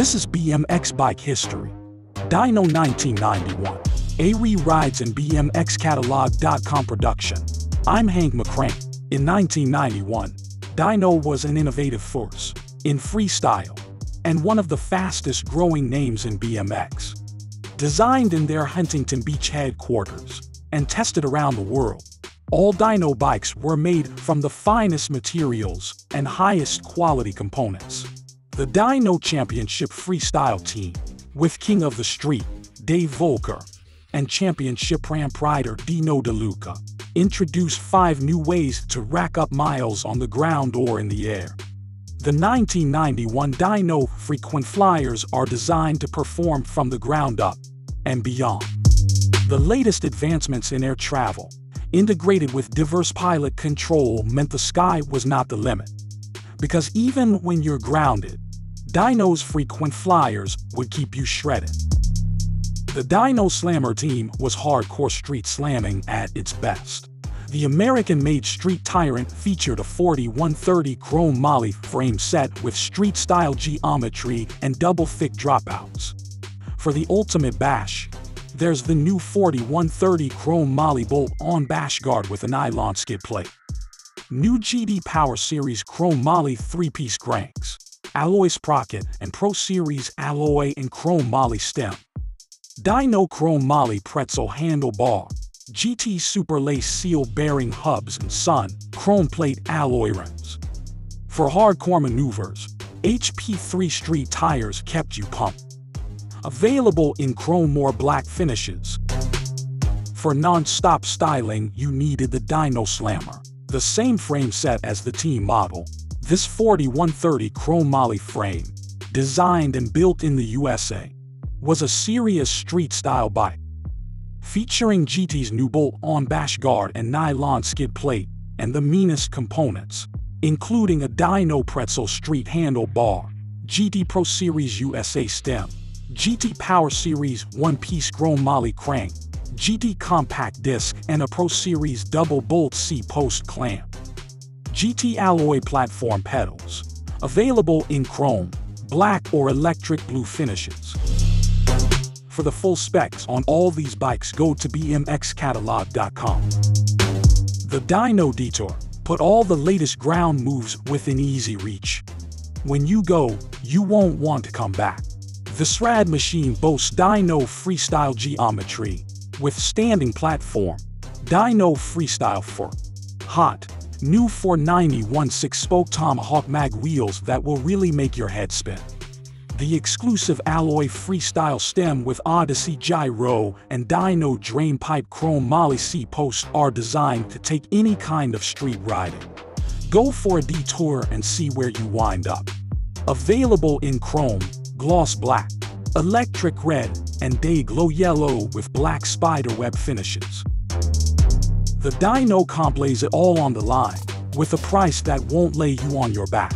This is BMX bike history. Dyno 1991. A-Re Rides and BMX-Catalogue.com production. I'm Hank McCrank. In 1991, Dyno was an innovative force in freestyle and one of the fastest growing names in BMX. Designed in their Huntington Beach headquarters and tested around the world, all Dyno bikes were made from the finest materials and highest quality components. The Dyno Championship Freestyle team, with King of the Street, Dave Voelker, and Championship Ramp rider Dino DeLuca, introduced five new ways to rack up miles on the ground or in the air. The 1991 Dyno Frequent Flyers are designed to perform from the ground up and beyond. The latest advancements in air travel, integrated with diverse pilot control, meant the sky was not the limit. Because even when you're grounded, Dyno's frequent flyers would keep you shredded. The Dyno Slammer team was hardcore street slamming at its best. The American-made Street Tyrant featured a 4130 chrome moly frame set with street-style geometry and double-thick dropouts. For the ultimate bash, there's the new 4130 chrome moly bolt-on bash guard with a nylon skid plate. New GT Power Series chrome molly three-piece cranks, alloy sprocket, and Pro Series alloy and chrome moly stem. Dyno Chrome Moly Pretzel Handlebar, GT Super Lace Seal Bearing Hubs and Sun Chrome Plate Alloy Rims. For hardcore maneuvers, HP3 Street tires kept you pumped. Available in chrome or black finishes. For non-stop styling, you needed the Dyno Slammer, the same frame set as the team model. This 4130 chrome moly frame, designed and built in the USA, was a serious street-style bike featuring GT's new bolt-on bash guard and nylon skid plate, and the meanest components, including a Dyno Pretzel Street handlebar, GT Pro Series USA stem, GT Power Series one-piece chrome moly crank, GT Compact Disc, and a Pro Series double bolt C-post clamp. GT Alloy Platform Pedals, available in chrome, black or electric blue finishes. For the full specs on all these bikes, go to bmx-catalogue.com. The Dyno Detour put all the latest ground moves within easy reach. When you go, you won't want to come back. The SRAD machine boasts Dyno Freestyle geometry with standing platform, Dyno Freestyle for hot, new 491 six-spoke Tomahawk mag wheels that will really make your head spin. The exclusive alloy freestyle stem with Odyssey gyro and Dyno drain pipe chrome moly C posts are designed to take any kind of street riding. Go for a detour and see where you wind up. Available in chrome, gloss black, electric red, and day glow yellow with black spiderweb finishes. The Dyno comp lays it all on the line, with a price that won't lay you on your back.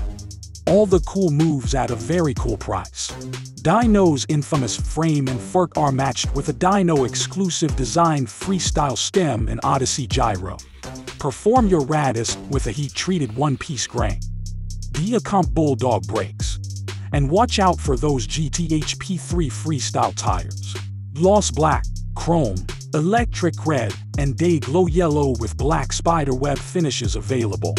All the cool moves at a very cool price. Dyno's infamous frame and fork are matched with a Dyno exclusive design freestyle stem and Odyssey gyro. Perform your raddest with a heat-treated one-piece grain. Dia-Compe bulldog brakes. And watch out for those GTHP3 freestyle tires. Gloss black, chrome, electric red, and day glow yellow with black spiderweb finishes available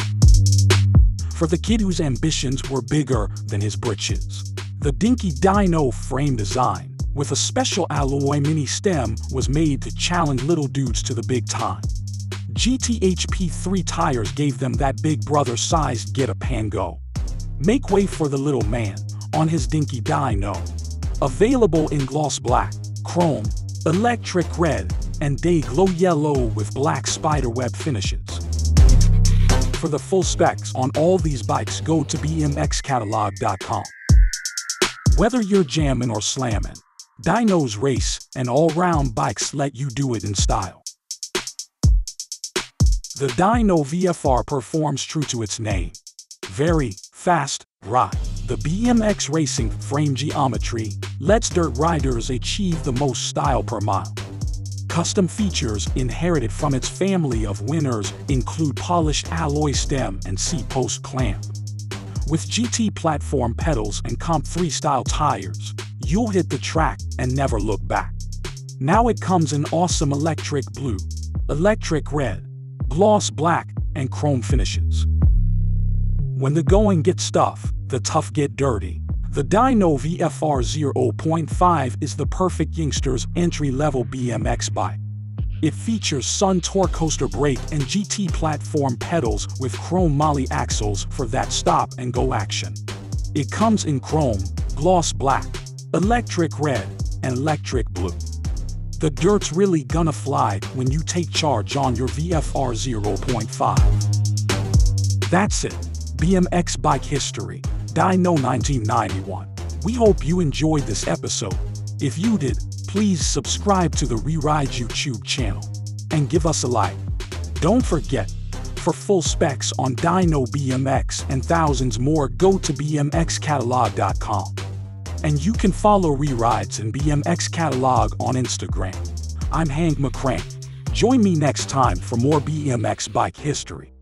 for the kid whose ambitions were bigger than his britches. The dinky Dyno frame design, with a special alloy mini stem, was made to challenge little dudes to the big time. GTHP3 tires gave them that big brother-sized get up and go. Make way for the little man on his dinky Dyno. Available in gloss black, chrome, electric red, and day glow yellow with black spiderweb finishes. For the full specs on all these bikes, go to bmx-catalogue.com. Whether you're jamming or slamming, Dyno's race and all-round bikes let you do it in style. The Dyno VFR performs true to its name. Very fast ride. The BMX racing frame geometry lets dirt riders achieve the most style per mile. Custom features inherited from its family of winners include polished alloy stem and C-post clamp. With GT platform pedals and Comp 3 style tires, you'll hit the track and never look back. Now it comes in awesome electric blue, electric red, gloss black, and chrome finishes. When the going gets tough, the tough get dirty. The Dyno VFR 0.5 is the perfect youngster's entry-level BMX bike. It features Sun Torque coaster brake and GT platform pedals with chrome moly axles for that stop-and-go action. It comes in chrome, gloss black, electric red, and electric blue. The dirt's really gonna fly when you take charge on your VFR 0.5. That's it. BMX bike history. Dyno 1991. We hope you enjoyed this episode. If you did, please subscribe to the Re-Ride YouTube channel and give us a like. Don't forget, for full specs on Dyno BMX and thousands more, go to bmx-catalogue.com. And you can follow Re-Rides and BMX Catalog on Instagram. I'm Hank McCrank. Join me next time for more BMX bike history.